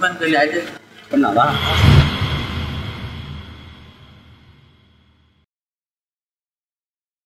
问个来着，问哪个？